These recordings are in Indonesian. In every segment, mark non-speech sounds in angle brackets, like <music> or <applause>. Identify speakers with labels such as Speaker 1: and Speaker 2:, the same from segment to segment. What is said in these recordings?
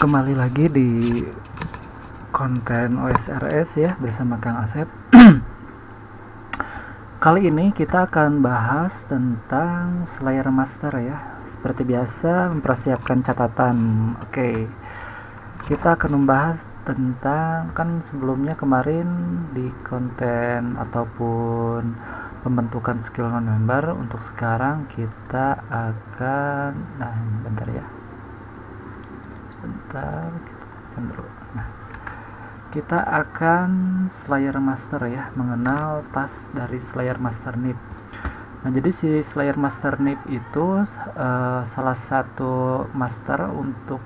Speaker 1: kembali lagi di konten OSRS ya bersama Kang Asep. <clears throat> Kali ini kita akan bahas tentang Slayer Master ya. Seperti biasa mempersiapkan catatan. Oke. Kita akan membahas tentang Kan sebelumnya kemarin di konten ataupun pembentukan skill non-member Untuk sekarang kita akan Nah bentar ya Sebentar kita akan dulu Nah kita akan Slayer Master ya mengenal tas dari Slayer Master Nip nah jadi si Slayer Master Nip itu uh, salah satu master untuk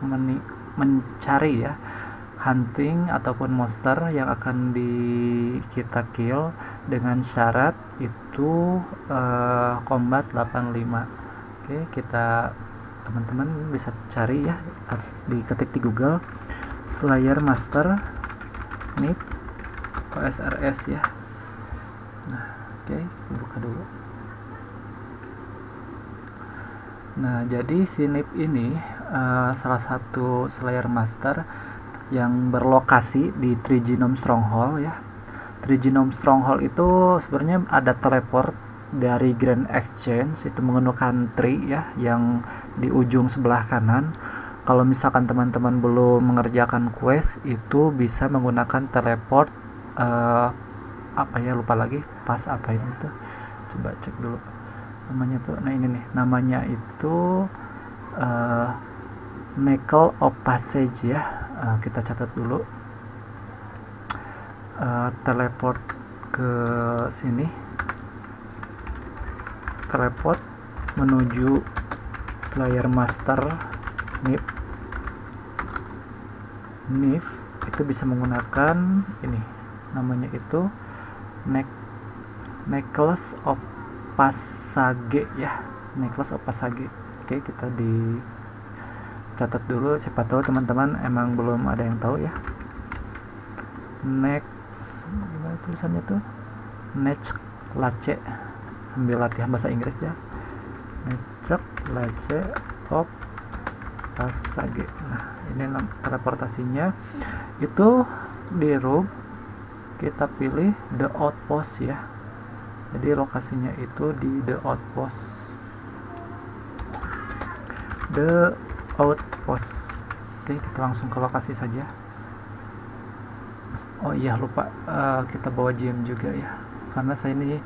Speaker 1: mencari ya hunting ataupun monster yang akan di kita kill dengan syarat itu uh, combat 85 oke kita teman-teman bisa cari ya di ketik di Google Slayer Master NIP atau SRS ya. Nah oke okay, buka dulu. Nah jadi si NIP ini uh, salah satu Slayer Master yang berlokasi di Trigenome Stronghold ya. Trigenome Stronghold itu sebenarnya ada teleport dari Grand Exchange itu menggunakan tree ya yang di ujung sebelah kanan. Kalau misalkan teman-teman belum mengerjakan quest itu bisa menggunakan teleport uh, apa ya lupa lagi pas apa ini tuh. Coba cek dulu namanya tuh. Nah ini nih namanya itu uh, Michael of Passage ya. Uh, kita catat dulu. Uh, teleport ke sini teleport menuju Slayer Master NIP NIF itu bisa menggunakan ini namanya itu neck necklace of passage ya. Necklace of passage. Oke kita di catat dulu. Siapa tahu teman-teman emang belum ada yang tahu ya. Neck gimana tulisannya tuh? Neck lace sambil latihan bahasa Inggris ya. Neck lace of passage nah ini teleportasinya itu di room kita pilih the outpost ya. Jadi lokasinya itu di the outpost. The outpost. Oke kita langsung ke lokasi saja. Oh iya lupa uh, kita bawa gem juga ya. Karena saya ini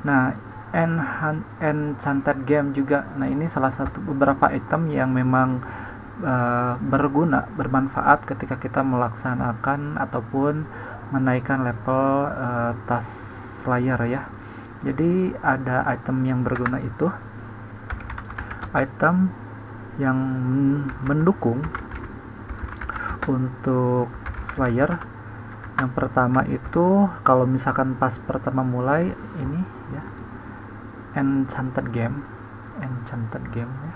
Speaker 1: nah enchanted game juga nah ini salah satu beberapa item yang memang uh, berguna, bermanfaat ketika kita melaksanakan ataupun menaikkan level uh, tas Slayer ya. Jadi ada item yang berguna itu item yang mendukung untuk Slayer. Yang pertama itu kalau misalkan pas pertama mulai ini Enchanted Game, Enchanted Game ya.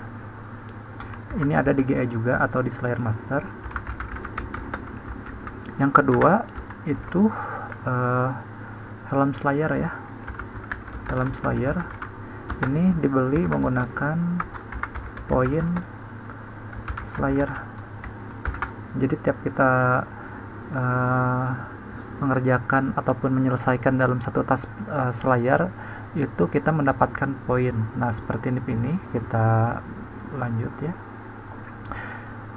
Speaker 1: Ini ada di GE juga atau di Slayer Master. Yang kedua itu uh, helm Slayer ya. Helm Slayer. Ini dibeli menggunakan poin Slayer. Jadi tiap kita uh, mengerjakan ataupun menyelesaikan dalam satu tas uh, Slayer itu kita mendapatkan poin. Nah seperti ini ini kita lanjut ya.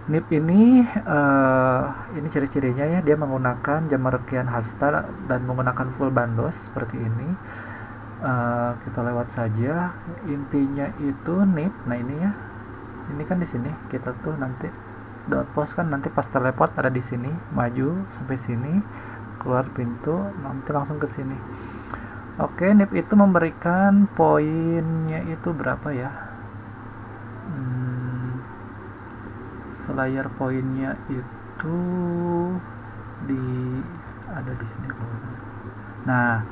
Speaker 1: NIP ini uh, ini ciri-cirinya ya dia menggunakan jam rekian hasta dan menggunakan full bandos seperti ini. Uh, kita lewat saja. Intinya itu NIP nah ini ya. Ini kan di sini kita tuh nanti dot post kan nanti pas teleport ada di sini maju sampai sini keluar pintu nanti langsung ke sini oke NIP itu memberikan poinnya itu berapa ya? Slayer poinnya itu di ada di sini nah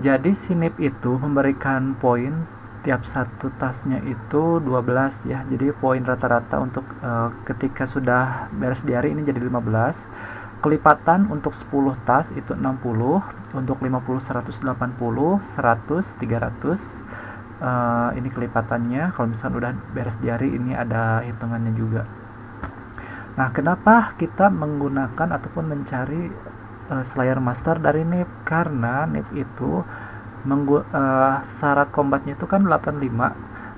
Speaker 1: jadi sinip itu memberikan poin tiap satu tasnya itu 12 ya. Jadi poin rata-rata untuk uh, ketika sudah beres di hari ini jadi 15 kelipatan untuk 10 tas itu 60 untuk 50 180 100 300 uh, ini kelipatannya. Kalau misalnya udah beres di hari ini ada hitungannya juga. Nah kenapa kita menggunakan ataupun mencari uh, Slayer Master dari NIP? Karena NIP itu uh, syarat combatnya itu kan 85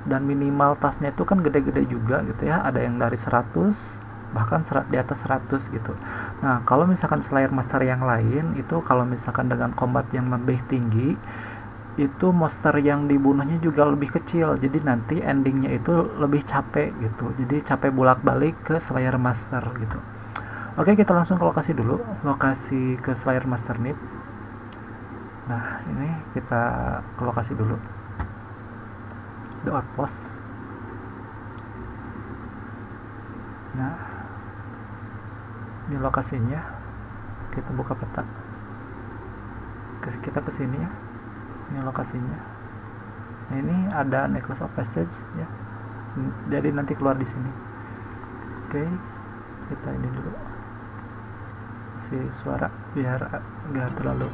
Speaker 1: dan minimal tasnya itu kan gede-gede juga gitu ya. Ada yang dari 100 bahkan serat di atas 100 gitu. Nah kalau misalkan Slayer Master yang lain itu kalau misalkan dengan combat yang lebih tinggi itu monster yang dibunuhnya juga lebih kecil. Jadi nanti endingnya itu lebih capek gitu. Jadi capek bolak-balik ke Slayer Master gitu. Oke kita langsung ke lokasi dulu. Lokasi ke Slayer Master Nip. Nah ini kita ke lokasi dulu. The outpost. Nah ini lokasinya. Kita buka peta. Kita ke sini ya. Ini lokasinya. Nah, ini ada necklace of passage ya. Jadi nanti keluar di sini. Oke kita ini dulu. Si suara biar gak terlalu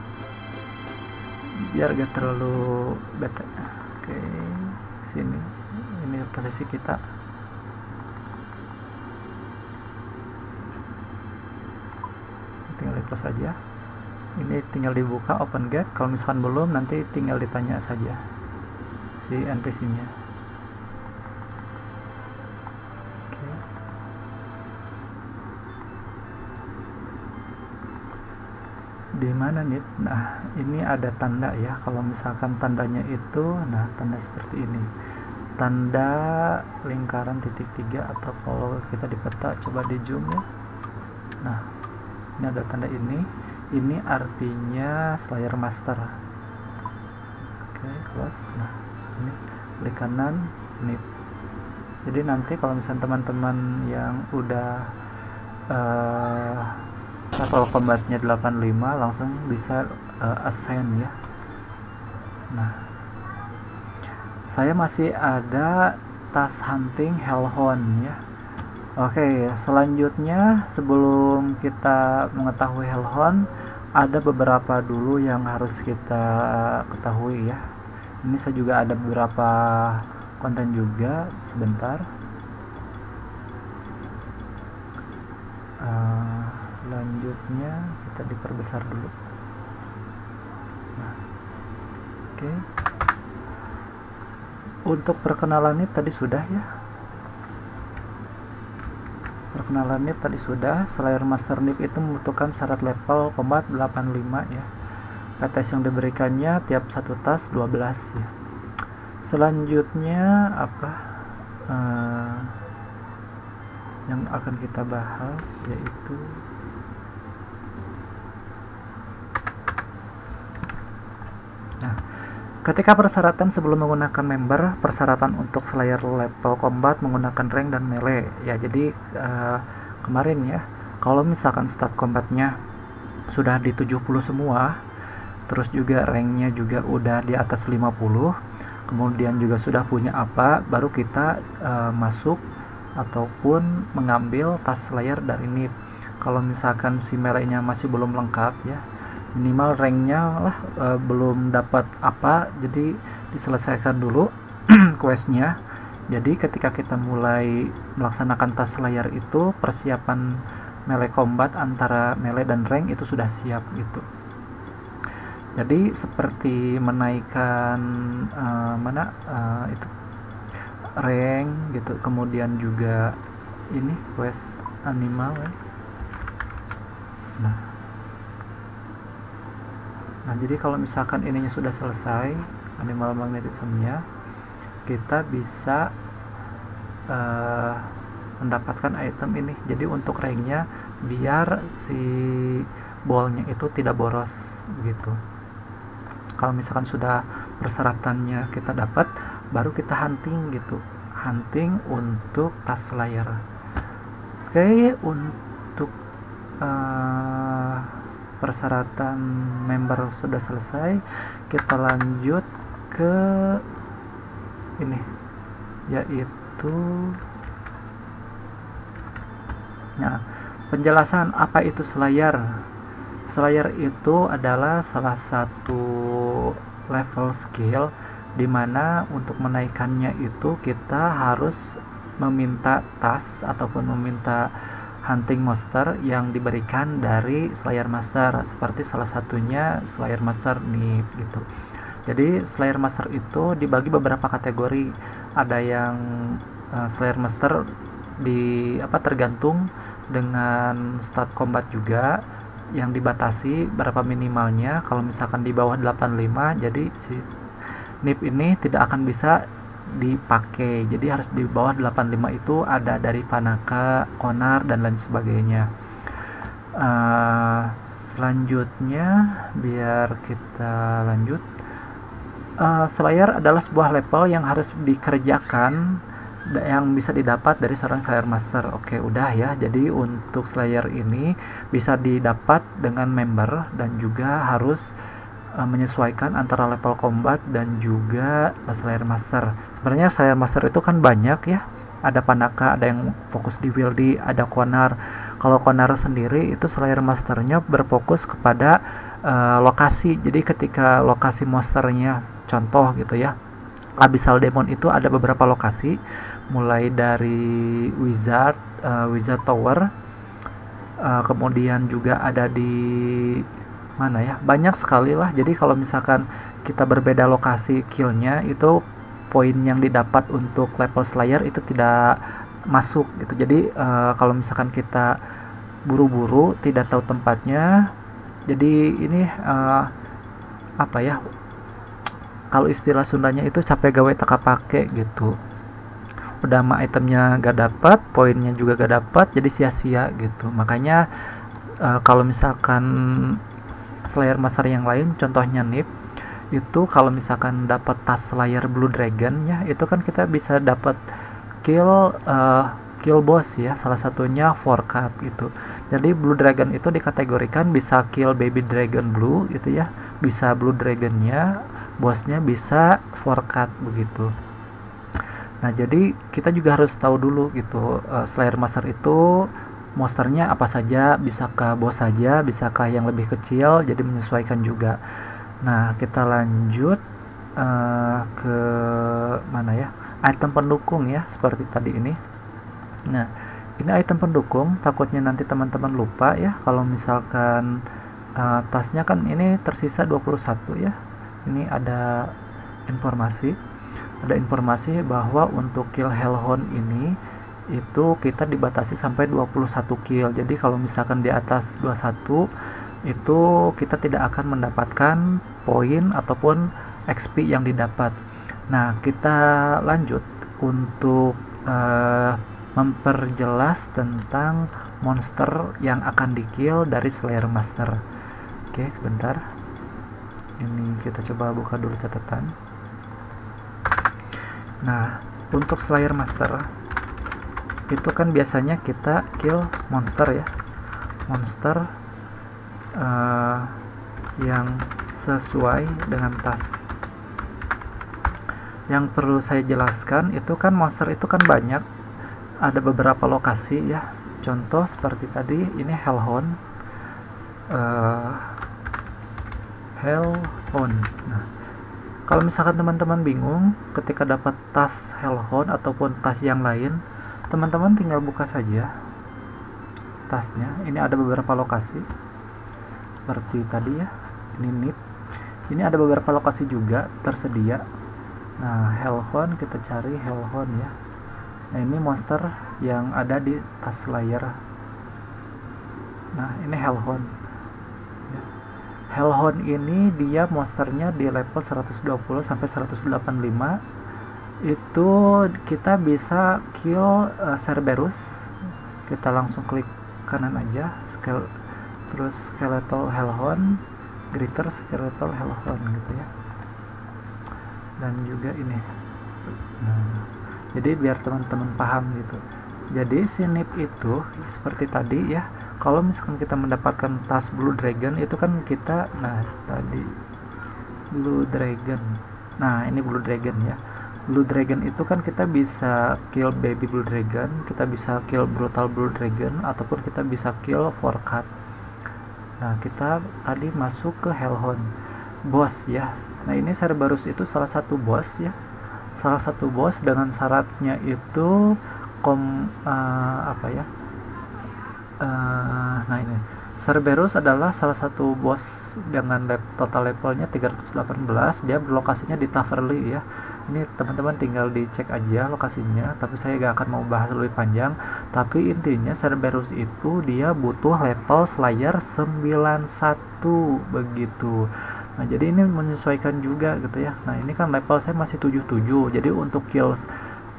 Speaker 1: biar gak terlalu bete. Oke sini. Ini posisi kita tinggal close saja. Ini tinggal dibuka open gate. Kalau misalkan belum nanti tinggal ditanya saja si NPC nya di mana nih? Nah ini ada tanda ya. Kalau misalkan tandanya itu nah tanda seperti ini. Tanda lingkaran titik tiga atau kalau kita di peta coba di zoom ya. Nah ini ada tanda ini. Ini artinya slayer master. Oke close. Nah ini klik kanan ini. Jadi nanti kalau misalnya teman-teman yang udah uh, level combatnya 85 langsung bisa uh, assign ya. Nah saya masih ada tas hunting hellhound ya Oke, selanjutnya sebelum kita mengetahui Hellhound, ada beberapa dulu yang harus kita ketahui ya. Ini saya juga ada beberapa konten juga sebentar. Uh, lanjutnya kita diperbesar dulu. Nah, oke. Okay. Untuk perkenalan ini tadi sudah ya perkenalan NIP tadi sudah. Slayer Master NIP itu membutuhkan syarat level combat 85 ya. PTS yang diberikannya tiap satu tas 12 ya. Selanjutnya apa uh, yang akan kita bahas yaitu Ketika persyaratan sebelum menggunakan member, persyaratan untuk Slayer level combat menggunakan rank dan melee. Ya, jadi uh, kemarin ya, kalau misalkan stat combatnya sudah di 70 semua, terus juga ranknya juga udah di atas 50, kemudian juga sudah punya apa, baru kita uh, masuk ataupun mengambil tas Slayer dari NIP. Kalau misalkan si melee-nya masih belum lengkap ya, minimal ranknya lah e, belum dapat apa jadi diselesaikan dulu <clears throat> questnya. Jadi ketika kita mulai melaksanakan tas layar itu persiapan melee combat antara melee dan rank itu sudah siap gitu. Jadi seperti menaikkan uh, mana uh, itu rank gitu. Kemudian juga ini quest animal ya. nah nah jadi kalau misalkan ininya sudah selesai animal magnetismnya kita bisa uh, mendapatkan item ini. Jadi untuk ranknya biar si bolnya itu tidak boros gitu. Kalau misalkan sudah persyaratannya kita dapat baru kita hunting gitu. Hunting untuk tas layar. Oke untuk uh, persyaratan member sudah selesai kita lanjut ke ini yaitu nah penjelasan apa itu selayar. Selayar itu adalah salah satu level skill di mana untuk menaikkannya itu kita harus meminta tas ataupun meminta hunting monster yang diberikan dari Slayer Master seperti salah satunya Slayer Master nih gitu. Jadi Slayer Master itu dibagi beberapa kategori. Ada yang uh, Slayer Master di apa tergantung dengan stat combat juga yang dibatasi berapa minimalnya. Kalau misalkan di bawah 85 jadi si NIP ini tidak akan bisa dipakai jadi harus di bawah 85 itu ada dari Panaka, Konar dan lain sebagainya uh, selanjutnya biar kita lanjut uh, Slayer adalah sebuah level yang harus dikerjakan yang bisa didapat dari seorang Slayer Master. Oke, udah ya. Jadi untuk Slayer ini bisa didapat dengan member dan juga harus uh, menyesuaikan antara level combat dan juga uh, Slayer Master. Sebenarnya Slayer Master itu kan banyak ya. Ada Panaka, ada yang fokus di Wildy, ada Konar. Kalau Konar sendiri itu Slayer Masternya berfokus kepada uh, lokasi. Jadi ketika lokasi monsternya contoh gitu ya. Abyssal Demon itu ada beberapa lokasi mulai dari Wizard, uh, Wizard Tower, uh, kemudian juga ada di mana ya, banyak sekali lah. Jadi kalau misalkan kita berbeda lokasi killnya itu poin yang didapat untuk level Slayer itu tidak masuk gitu. Jadi uh, kalau misalkan kita buru-buru tidak tahu tempatnya, jadi ini uh, apa ya? Kalau istilah Sundanya itu capek gawe tak pakai gitu udah mah itemnya gak dapat poinnya juga gak dapat jadi sia-sia gitu makanya uh, kalau misalkan Slayer Master yang lain contohnya Nip itu kalau misalkan dapat tas Slayer Blue Dragon ya itu kan kita bisa dapat kill uh, kill boss ya salah satunya forecast gitu. Jadi Blue Dragon itu dikategorikan bisa kill baby dragon blue gitu ya bisa Blue Dragonnya bosnya bisa forecast begitu. Nah, jadi kita juga harus tahu dulu gitu uh, Slayer Master itu monsternya apa saja, bisakah bos saja, bisakah yang lebih kecil, jadi menyesuaikan juga. Nah, kita lanjut uh, ke mana ya? Item pendukung ya, seperti tadi ini. Nah, ini item pendukung, takutnya nanti teman-teman lupa ya kalau misalkan uh, tasnya kan ini tersisa 21 ya. Ini ada informasi ada informasi bahwa untuk kill Hellhound ini itu kita dibatasi sampai 21 kill. Jadi kalau misalkan di atas 21 itu kita tidak akan mendapatkan poin ataupun XP yang didapat. Nah kita lanjut untuk uh, memperjelas tentang monster yang akan di kill dari Slayer Master. Oke sebentar. Ini kita coba buka dulu catatan. Nah, untuk Slayer Master itu kan biasanya kita kill monster ya. Monster uh, yang sesuai dengan tas. Yang perlu saya jelaskan itu kan monster itu kan banyak. Ada beberapa lokasi ya. Contoh seperti tadi ini Hellhound. Uh, Hellhound. Nah, kalau misalkan teman-teman bingung ketika dapat tas Hellhound ataupun tas yang lain teman-teman tinggal buka saja tasnya. Ini ada beberapa lokasi. Seperti tadi ya ini nip ini ada beberapa lokasi juga tersedia. Nah Hellhound kita cari Hellhound ya. Nah ini monster yang ada di tas layar. Nah ini Hellhound Hellhound ini dia monsternya di level 120 sampai 185 itu kita bisa kill uh, Cerberus. Kita langsung klik kanan aja Skel terus skeletal Hellhound Gritter skeletal Hellhound gitu ya. Dan juga ini. Nah jadi biar teman-teman paham gitu. Jadi si nip itu seperti tadi ya kalau misalkan kita mendapatkan tas blue dragon itu kan kita nah tadi blue dragon. Nah ini blue dragon ya blue dragon itu kan kita bisa kill baby blue dragon kita bisa kill brutal blue dragon ataupun kita bisa kill forecat nah kita tadi masuk ke hellhound. Boss ya. Nah ini Cerberus itu salah satu boss ya. Salah satu boss dengan syaratnya itu kom uh, apa ya? Uh, nah ini. Cerberus adalah salah satu bos dengan total levelnya 318 dia berlokasinya di Taverly ya ini teman-teman tinggal dicek aja lokasinya tapi saya gak akan mau bahas lebih panjang. Tapi intinya Cerberus itu dia butuh level Slayer 91 begitu. Nah jadi ini menyesuaikan juga gitu ya. Nah ini kan level saya masih 77 jadi untuk kills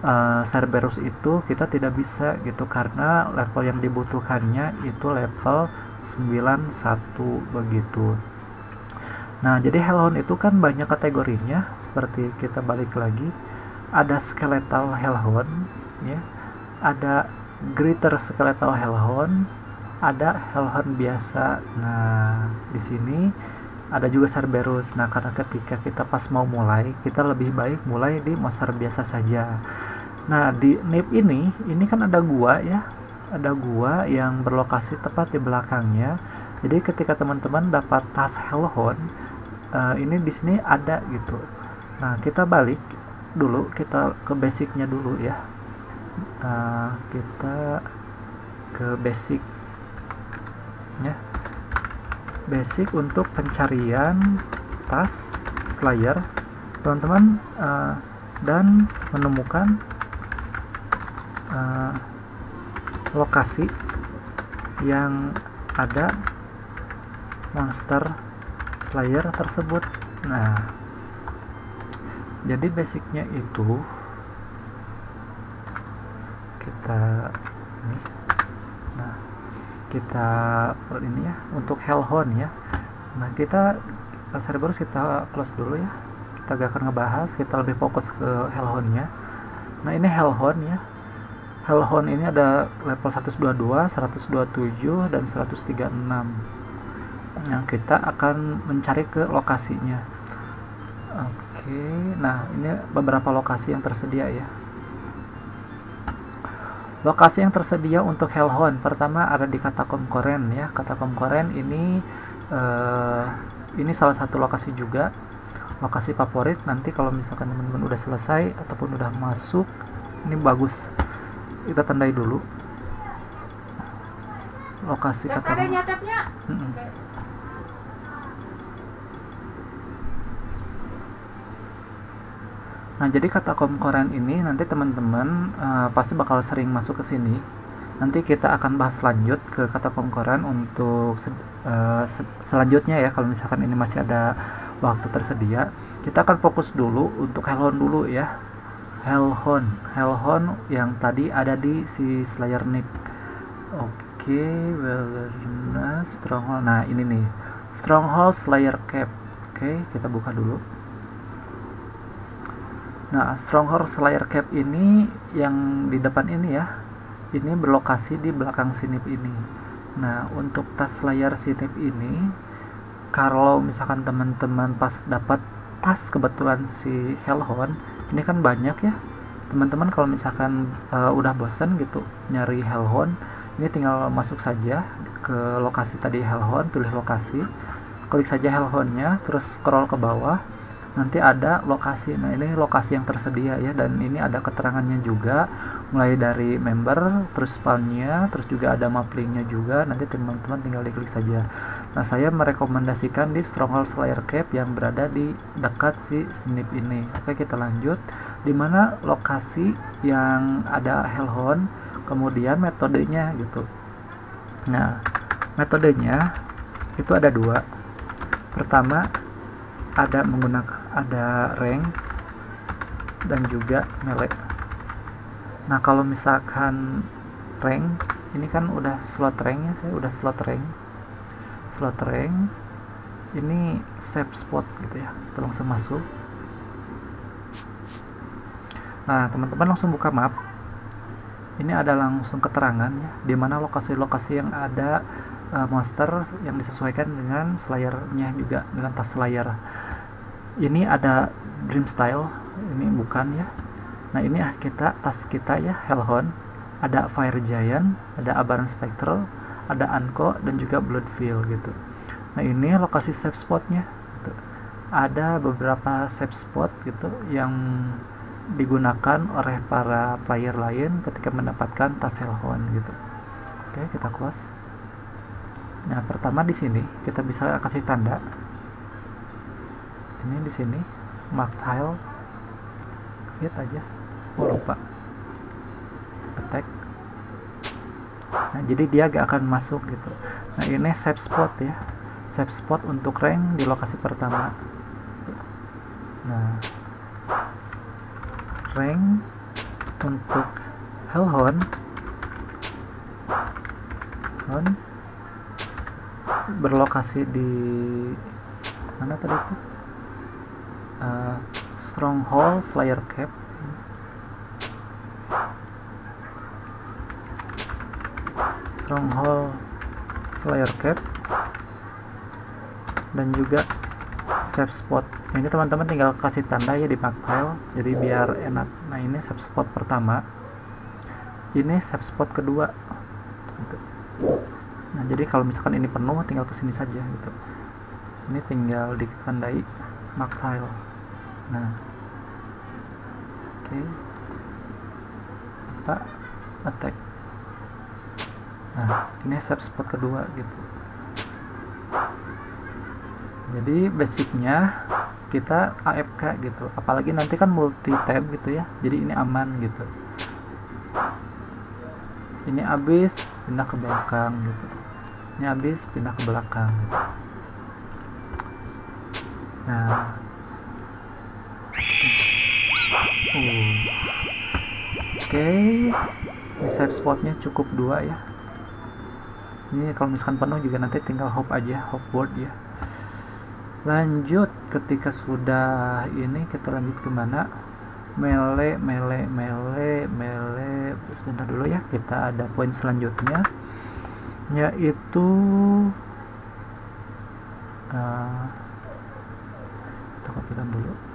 Speaker 1: uh, Cerberus itu kita tidak bisa gitu karena level yang dibutuhkannya itu level 91 begitu. Nah jadi Hellhound itu kan banyak kategorinya seperti kita balik lagi ada skeletal Hellhound ya. Ada greater skeletal Hellhound ada Hellhound biasa. Nah di sini ada juga Cerberus. Nah karena ketika kita pas mau mulai kita lebih baik mulai di monster biasa saja. Nah di NIP ini ini kan ada gua ya. Ada gua yang berlokasi tepat di belakangnya. Jadi ketika teman-teman dapat tas Hellhound, uh, ini di sini ada gitu. Nah, kita balik dulu, kita ke basicnya dulu ya. Uh, kita ke basic ya. Basic untuk pencarian tas Slayer, teman-teman uh, dan menemukan uh, lokasi yang ada monster slayer tersebut nah jadi basicnya itu kita ini nah kita ini ya untuk Hellhound ya. Nah kita Cerberus kita close dulu ya. Kita gak akan ngebahas kita lebih fokus ke Hellhoundnya nah ini Hellhound ya. Hellhound ini ada level 122, 127, dan 136 yang kita akan mencari ke lokasinya oke nah ini beberapa lokasi yang tersedia ya. Lokasi yang tersedia untuk Hellhound pertama ada di Katakom Koren ya. Katakom Koren ini uh, ini salah satu lokasi juga lokasi favorit. Nanti kalau misalkan teman-teman udah selesai ataupun udah masuk ini bagus. Kita tandai dulu. Lokasi kata ada nyatetnya hmm. Nah jadi kata koren ini nanti teman-teman uh, pasti bakal sering masuk ke sini. Nanti kita akan bahas lanjut ke kata koren untuk se uh, se selanjutnya ya kalau misalkan ini masih ada waktu tersedia. Kita akan fokus dulu untuk helon dulu ya. Hellhound Hellhound yang tadi ada di si Slayer Nip. Oke okay, Wilderness Stronghold. Nah ini nih. Stronghold Slayer Cap. Oke okay, kita buka dulu nah Stronghold Slayer Cap ini yang di depan ini ya ini berlokasi di belakang sinip ini. Nah untuk tas layar sinip ini kalau misalkan teman-teman pas dapat tas kebetulan si Hellhound ini kan banyak ya. Teman-teman kalau misalkan uh, udah bosan gitu nyari Hellhound ini tinggal masuk saja ke lokasi tadi Hellhound pilih lokasi klik saja Hellhoundnya terus scroll ke bawah nanti ada lokasi nah ini lokasi yang tersedia ya dan ini ada keterangannya juga mulai dari member terus spawnnya terus juga ada map linknya juga nanti teman-teman tinggal diklik saja. Nah saya merekomendasikan di Stronghold Slayer Cave yang berada di dekat si snip ini. Oke kita lanjut. Di mana lokasi yang ada Hellhound kemudian metodenya gitu. Nah metodenya itu ada dua. Pertama ada menggunakan ada rank dan juga melee. Nah kalau misalkan rank ini kan udah slot rank ya saya udah slot rank. Slot rank ini save spot gitu ya kita langsung masuk. Nah teman-teman langsung buka map. Ini ada langsung keterangan ya di mana lokasi-lokasi yang ada uh, monster yang disesuaikan dengan slayernya juga dengan tas slayer ini ada dream style ini bukan ya. Nah ini ah kita tas kita ya Hellhound ada Fire Giant ada Abaran Spectral ada Anko dan juga Bloodfield gitu. Nah ini lokasi save spotnya gitu. ada beberapa save spot gitu yang digunakan oleh para player lain ketika mendapatkan tas Hellhound gitu. Oke kita close. Nah pertama di sini kita bisa kasih tanda ini di sini mark tile. Hit aja. Oh lupa. Attack. Nah jadi dia gak akan masuk gitu. Nah ini save spot ya. Save spot untuk rank di lokasi pertama. Nah rank untuk Hellhound Hellhound berlokasi di mana tadi itu uh, Stronghold Slayer Cap. Stronghold Slayer Cap. Dan juga save spot. Ini teman-teman tinggal kasih tanda ya di tile jadi biar enak. Nah ini save spot pertama. Ini save spot kedua. Gitu. nah jadi kalau misalkan ini penuh tinggal ke sini saja gitu. Ini tinggal ditandai tile nah. Oke. Okay. attack. Nah ini save spot kedua gitu. Jadi basicnya kita AFK gitu. Apalagi nanti kan multi tab gitu ya. Jadi ini aman gitu. Ini habis pindah ke belakang gitu. Ini habis pindah ke belakang gitu. nah oke. Okay. save spotnya cukup dua ya. Ini kalau misalkan penuh juga nanti tinggal hop aja hop board ya. Lanjut ketika sudah ini kita lanjut ke mana mele mele mele mele. Sebentar dulu ya kita ada poin selanjutnya. Yaitu uh, kita kopikan dulu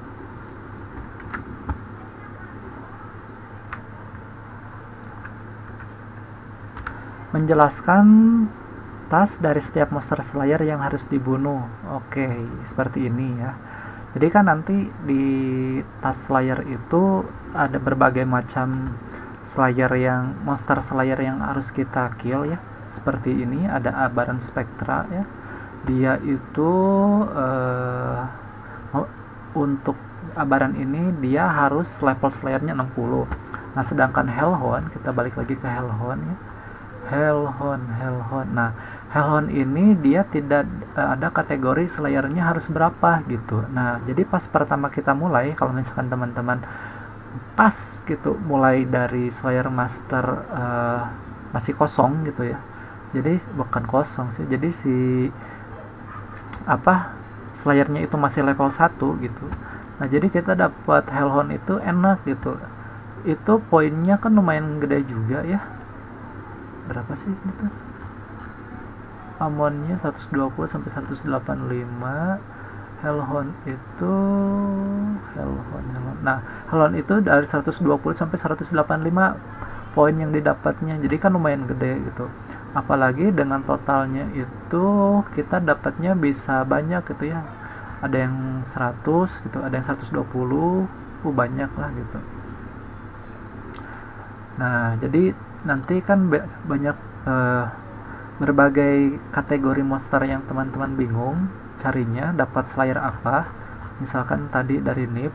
Speaker 1: menjelaskan tas dari setiap monster slayer yang harus dibunuh. Oke okay, seperti ini ya. Jadi kan nanti di tas slayer itu ada berbagai macam slayer yang monster slayer yang harus kita kill ya. Seperti ini ada abaran spectra ya. Dia itu uh, untuk abaran ini dia harus level slayernya 60 nah sedangkan hellhound kita balik lagi ke hellhound ya Hellhound, Hellhound. Nah, Hellhound ini dia tidak uh, ada kategori slayernya harus berapa gitu. Nah, jadi pas pertama kita mulai, kalau misalkan teman-teman pas gitu mulai dari Slayer Master uh, masih kosong gitu ya. Jadi bukan kosong sih. Jadi si apa Slayernya itu masih level 1 gitu. Nah, jadi kita dapat Hellhound itu enak gitu. Itu poinnya kan lumayan gede juga ya berapa sih itu amonnya 120 sampai 185 Hellhound itu Hellhound. Nah, Hellhound itu dari 120 sampai 185 poin yang didapatnya. Jadi kan lumayan gede gitu. Apalagi dengan totalnya itu kita dapatnya bisa banyak gitu ya. Ada yang 100 gitu, ada yang 120, uh banyak lah gitu. Nah, jadi nanti kan banyak uh, berbagai kategori monster yang teman-teman bingung carinya dapat slayer apa. Misalkan tadi dari nip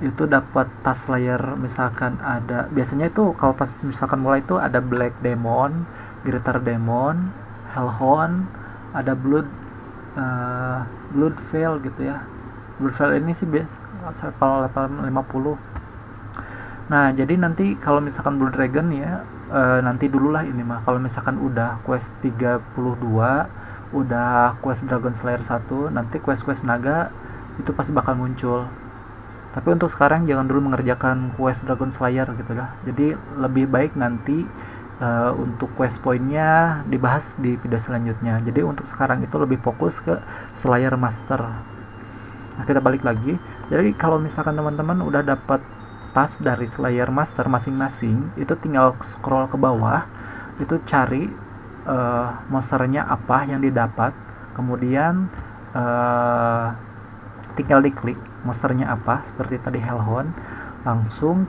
Speaker 1: itu dapat tas slayer misalkan ada biasanya itu kalau pas misalkan mulai itu ada black demon greater demon hellhound ada blood uh, blood veil gitu ya. Blood veil ini sih biasa level level 50 nah jadi nanti kalau misalkan blood dragon ya uh, nanti dululah ini mah. Kalau misalkan udah quest 32 udah quest Dragon Slayer 1 nanti quest-quest naga itu pasti bakal muncul. Tapi untuk sekarang jangan dulu mengerjakan quest Dragon Slayer gitu lah jadi lebih baik nanti uh, untuk quest poinnya dibahas di video selanjutnya. Jadi untuk sekarang itu lebih fokus ke Slayer Master. Nah kita balik lagi. Jadi kalau misalkan teman-teman udah dapat tas dari Slayer Master masing-masing itu tinggal scroll ke bawah itu cari uh, monsternya apa yang didapat kemudian uh, tinggal diklik monsternya apa seperti tadi Hellhound langsung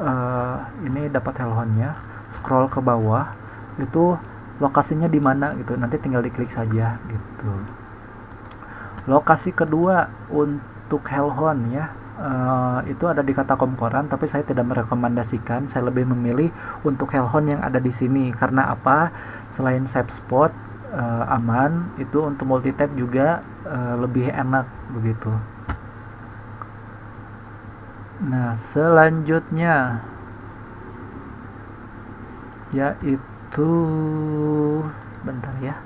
Speaker 1: uh, ini dapat Hellhoundnya scroll ke bawah itu lokasinya di mana gitu nanti tinggal diklik saja gitu. Lokasi kedua untuk Hellhound ya uh, itu ada di kata komporan tapi saya tidak merekomendasikan. Saya lebih memilih untuk Hellhound yang ada di sini. Karena apa? Selain save spot uh, aman itu untuk multi tab juga uh, lebih enak begitu. Nah selanjutnya yaitu bentar ya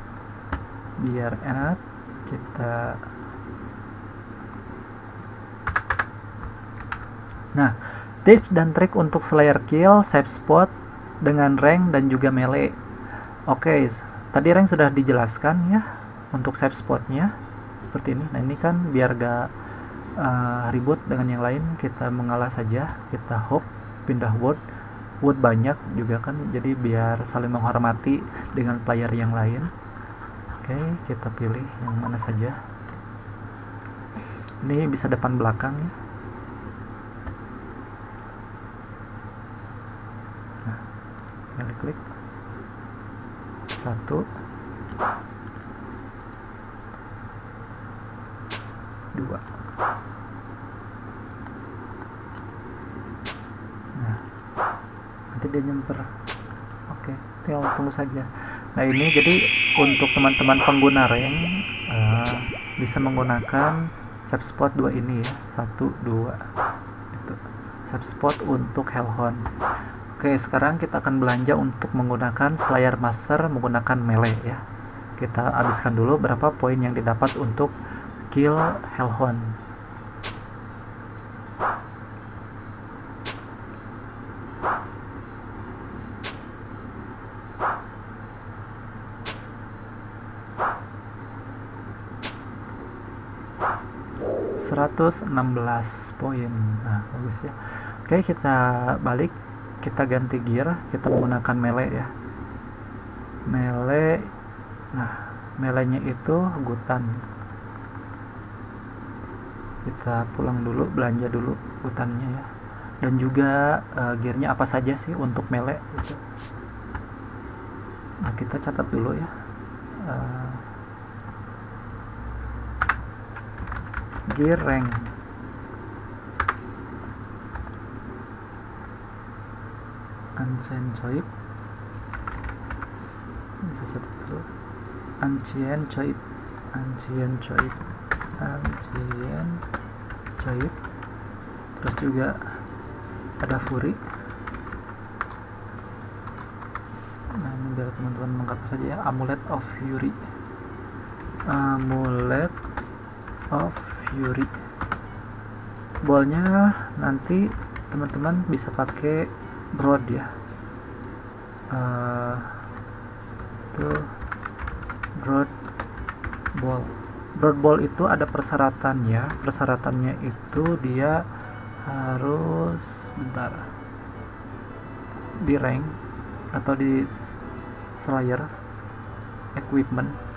Speaker 1: biar enak kita nah tips dan trik untuk slayer kill save spot dengan rank dan juga melee. Oke tadi rank sudah dijelaskan ya untuk save spotnya. Seperti ini. Nah ini kan biar gak uh, ribut dengan yang lain kita mengalah saja. Kita hop pindah word wood banyak juga kan jadi biar saling menghormati dengan player yang lain. Oke kita pilih yang mana saja. Ini bisa depan belakang ya klik. Satu. Dua. Nanti dia nyemper. Oke tinggal tunggu saja. Nah ini jadi untuk teman-teman pengguna rank uh, bisa menggunakan save spot 2 ini ya. 1 2 itu. Save spot untuk Hellhound oke sekarang kita akan belanja untuk menggunakan Slayer Master menggunakan melee ya. Kita habiskan dulu berapa poin yang didapat untuk kill Hellhound 116 poin. Nah bagus ya. Oke kita balik kita ganti gear kita menggunakan melee ya. Melee nah melenya itu gutan kita pulang dulu belanja dulu gutannya ya. Dan juga uh, gearnya apa saja sih untuk melee gitu. nah kita catat dulu ya. Uh, Gireng Ancien Coib bisa sebut dulu. Coib Ancien Coib terus juga ada Fury nah ini biar teman-teman mengapa saja ya. Amulet of Fury. Amulet of Fury. Bolnya nanti teman-teman bisa pakai broad ya uh, itu broad ball. Broad ball itu ada persyaratannya. Persyaratannya itu dia harus bentar. Di rank atau di slayer equipment.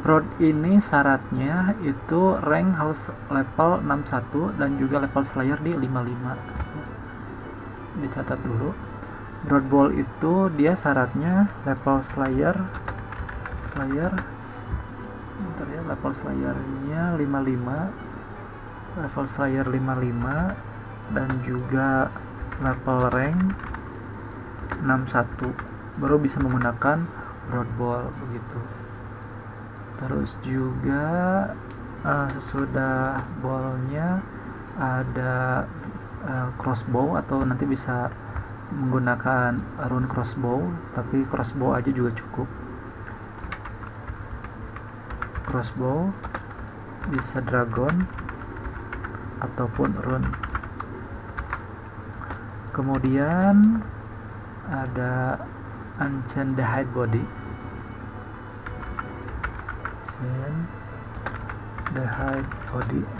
Speaker 1: Broad ini syaratnya itu rank harus level 61 dan juga level Slayer di 55 dicatat dulu. Broad Ball itu dia syaratnya level Slayer. Slayer. Bentar ya level Slayernya 55 level Slayer 55 dan juga level rank 61 baru bisa menggunakan Broad Ball begitu. Terus juga uh, sesudah bolnya ada uh, crossbow atau nanti bisa menggunakan rune crossbow tapi crossbow aja juga cukup. Crossbow bisa dragon ataupun rune. Kemudian ada ancient the hide body. Then the high body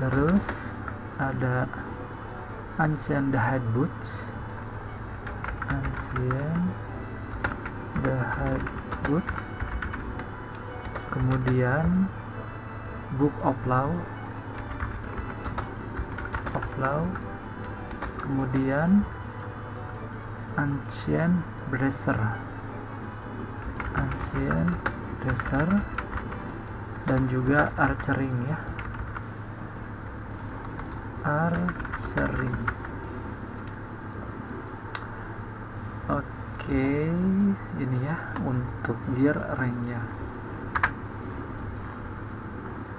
Speaker 1: terus ada ancient the high boots. Ancient the high boots. Kemudian book of law. Of law. Kemudian ancient bracer ancient bracer dan juga archering ya archering oke ini ya untuk gear ranknya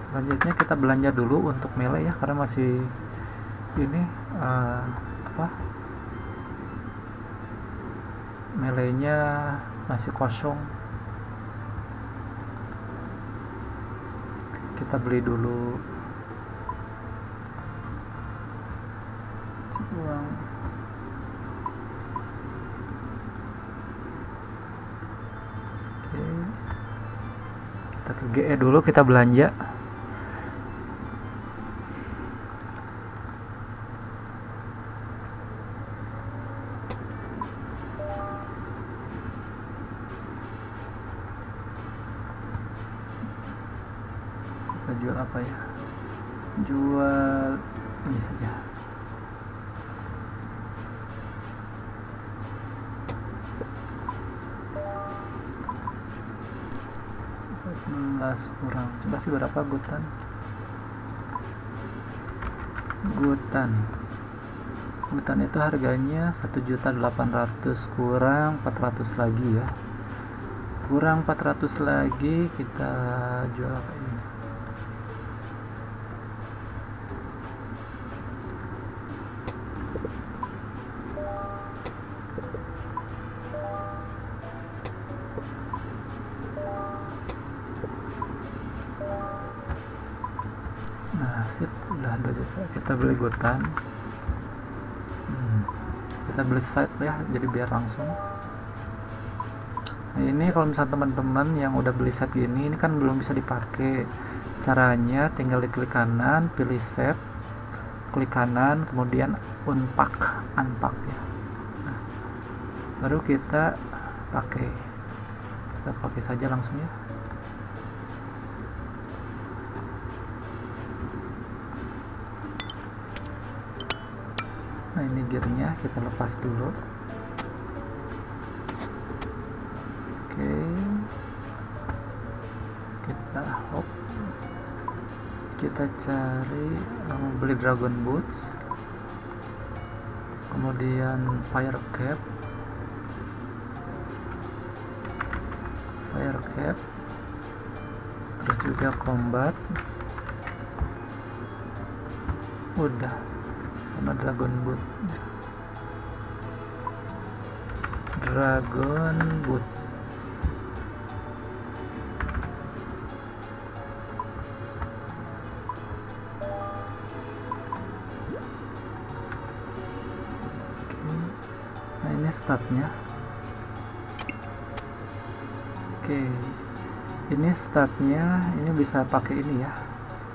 Speaker 1: selanjutnya kita belanja dulu untuk melee ya karena masih ini uh, apa? Melenya masih kosong. Kita beli dulu oke. Kita ke GE dulu kita belanja berapa? Gutan? Gutan. Gutan itu harganya 1.800 kurang 400 lagi ya. Kurang 400 lagi kita jual apa ini kita beli gotan. Hmm, kita beli set ya jadi biar langsung. Nah ini kalau misalnya teman-teman yang udah beli set gini ini kan belum bisa dipakai. Caranya tinggal diklik kanan pilih set klik kanan kemudian unpack unpack ya. Nah, baru kita pakai. Kita pakai saja langsung ya ini gearnya kita lepas dulu. Oke. Kita hop. Kita cari um, beli dragon boots. Kemudian fire cap. Fire cap. Terus juga combat. Udah sama dragon boot dragon boot nah ini statnya oke. Ini statnya ini bisa pakai ini ya.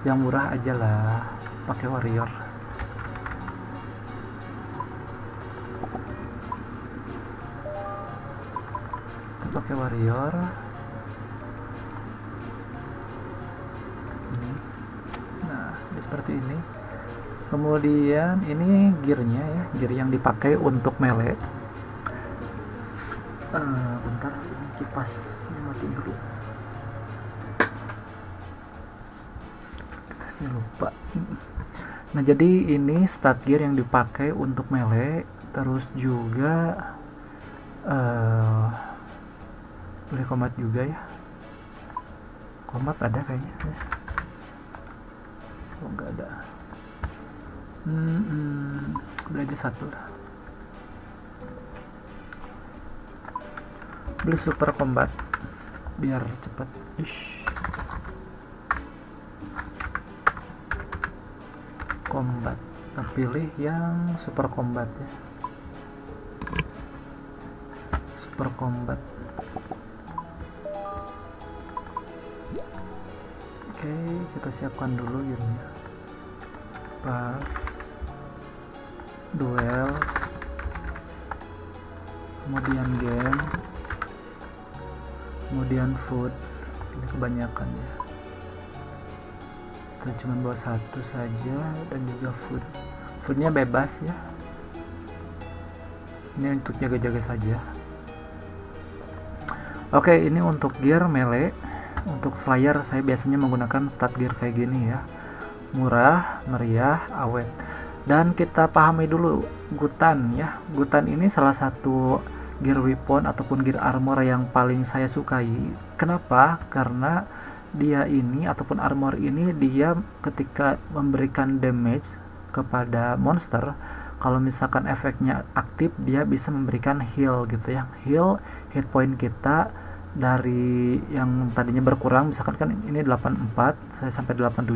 Speaker 1: Yang murah aja lah pakai warrior warrior ini. Nah seperti ini. Kemudian ini gearnya ya gear yang dipakai untuk melee Eh, bentar kipasnya mati dulu. Kipasnya lupa. Nah jadi ini stat gear yang dipakai untuk melee terus juga eh boleh komat juga ya. Komat ada kayaknya. Oh nggak ada? Hmm, hmm, beli aja satu lah. Beli super combat biar cepet. Ish. combat. Nah, pilih yang super combat ya. Super combat oke kita siapkan dulu gamenya pas duel kemudian game kemudian food ini kebanyakan ya. Kita cuma bawa satu saja dan juga food. Foodnya bebas ya. Ini untuk jaga-jaga saja. Oke ini untuk gear melee untuk slayer saya biasanya menggunakan stat gear kayak gini ya. Murah meriah awet. Dan kita pahami dulu gutan ya. Gutan ini salah satu gear weapon ataupun gear armor yang paling saya sukai. Kenapa? Karena dia ini ataupun armor ini dia ketika memberikan damage kepada monster kalau misalkan efeknya aktif dia bisa memberikan heal gitu ya. Heal hit point kita dari yang tadinya berkurang misalkan kan ini 84 saya sampai 87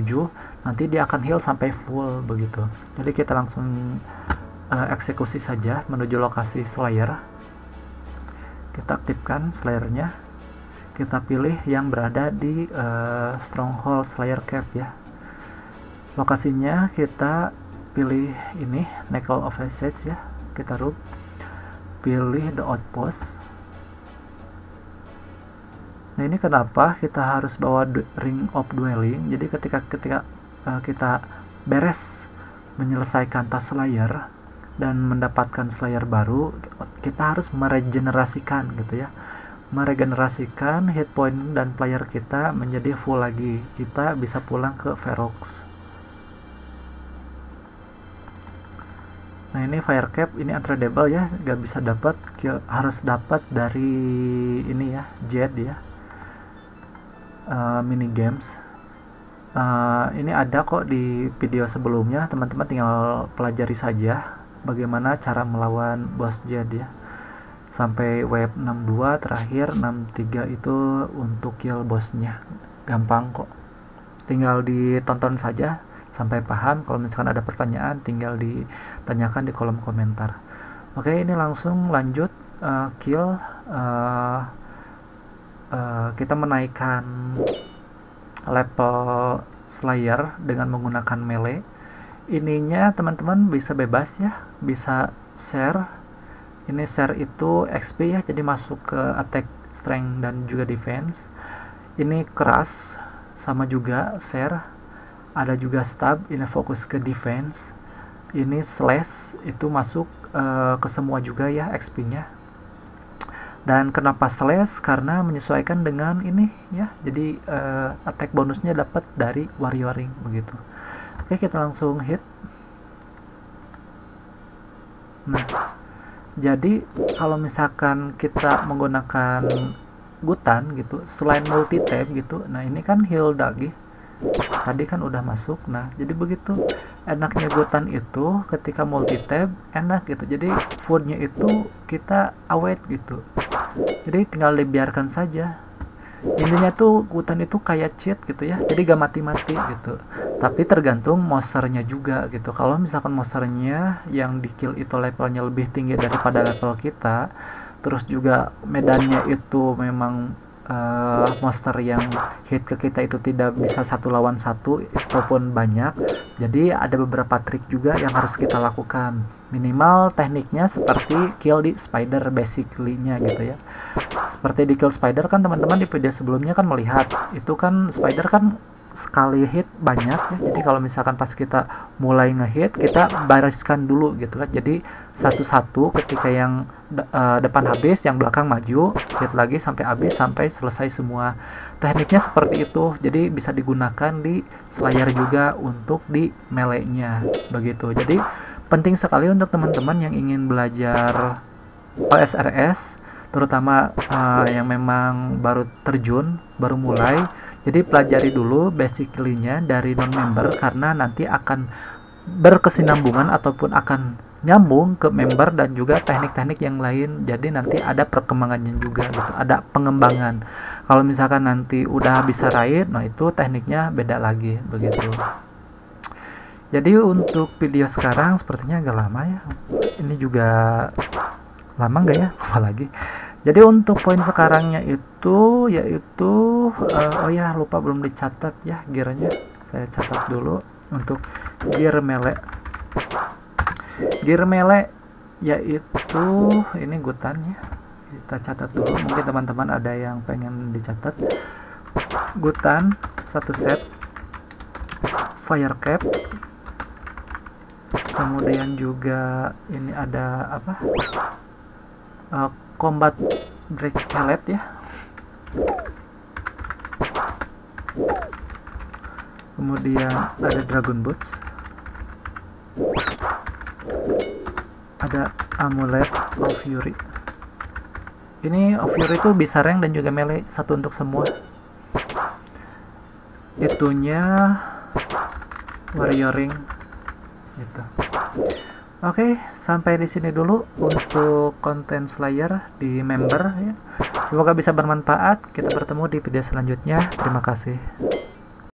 Speaker 1: nanti dia akan heal sampai full begitu. Jadi kita langsung uh, eksekusi saja menuju lokasi slayer. Kita aktifkan slayernya. Kita pilih yang berada di uh, stronghold slayer cap ya. Lokasinya kita pilih ini Nickel of Visage ya kita rub. Pilih the outpost nah ini kenapa kita harus bawa ring of dwelling? Jadi ketika ketika uh, kita beres menyelesaikan tas slayer dan mendapatkan slayer baru kita harus meregenerasikan gitu ya. Meregenerasikan hit point dan player kita menjadi full lagi. Kita bisa pulang ke Ferox. Nah ini fire cap ini untradeable ya. Gak bisa dapat harus dapat dari ini ya jet ya uh, mini games. Uh, ini ada kok di video sebelumnya. Teman-teman tinggal pelajari saja bagaimana cara melawan boss jet ya. Sampai web 62 terakhir 63 itu untuk kill bosnya gampang kok. Tinggal ditonton saja sampai paham. Kalau misalkan ada pertanyaan tinggal ditanyakan di kolom komentar. Oke ini langsung lanjut uh, kill uh, uh, kita menaikkan level slayer dengan menggunakan melee. Ininya teman-teman bisa bebas ya. Bisa share. Ini share itu XP ya jadi masuk ke attack strength dan juga defense. Ini keras sama juga share. Ada juga stab ini fokus ke defense. Ini slash itu masuk uh, ke semua juga ya XP nya dan kenapa slash? Karena menyesuaikan dengan ini ya. Jadi uh, attack bonusnya dapat dari warrioring begitu. Oke kita langsung hit. Nah jadi kalau misalkan kita menggunakan gutan gitu selain multi tab gitu nah ini kan heal lagi tadi kan udah masuk nah jadi begitu enaknya gutan itu ketika multi tab enak gitu. Jadi foodnya itu kita awet gitu. Jadi tinggal dibiarkan saja. Intinya tuh hutan itu kayak cheat gitu ya jadi gak mati-mati gitu. Tapi tergantung monsternya juga gitu. Kalau misalkan monsternya yang di kill itu levelnya lebih tinggi daripada level kita terus juga medannya itu memang uh, monster yang hit ke kita itu tidak bisa satu lawan satu ataupun banyak. Jadi ada beberapa trik juga yang harus kita lakukan. Minimal tekniknya seperti kill di spider basically nya gitu ya. Seperti di kill spider kan teman-teman di video sebelumnya kan melihat itu kan spider kan sekali hit banyak ya. Jadi kalau misalkan pas kita mulai ngehit kita bariskan dulu gitu kan. Jadi satu-satu ketika yang uh, depan habis yang belakang maju hit lagi sampai habis sampai selesai semua. Tekniknya seperti itu jadi bisa digunakan di slayer juga untuk di melee-nya begitu. Jadi penting sekali untuk teman-teman yang ingin belajar OSRS terutama uh, yang memang baru terjun baru mulai. Jadi pelajari dulu basically-nya dari non-member karena nanti akan berkesinambungan ataupun akan nyambung ke member dan juga teknik-teknik yang lain. Jadi nanti ada perkembangannya juga gitu, ada pengembangan. Kalau misalkan nanti udah bisa raid, nah itu tekniknya beda lagi begitu. Jadi untuk video sekarang sepertinya agak lama ya. Ini juga lama nggak ya? Apalagi jadi untuk poin sekarangnya itu yaitu uh, oh ya lupa belum dicatat ya gearnya saya catat dulu untuk gear melee gear melee yaitu ini gutannya. Kita catat dulu. Mungkin teman-teman ada yang pengen dicatat. Gutan satu set. Fire cap. Kemudian juga ini ada apa? Uh, combat bracelet ya. Kemudian ada dragon boots ada amulet of fury ini of fury itu bisa rank dan juga melee satu untuk semua itunya warrior ring gitu Oke, sampai di sini dulu untuk konten Slayer di member ya. Semoga bisa bermanfaat. Kita bertemu di video selanjutnya. Terima kasih.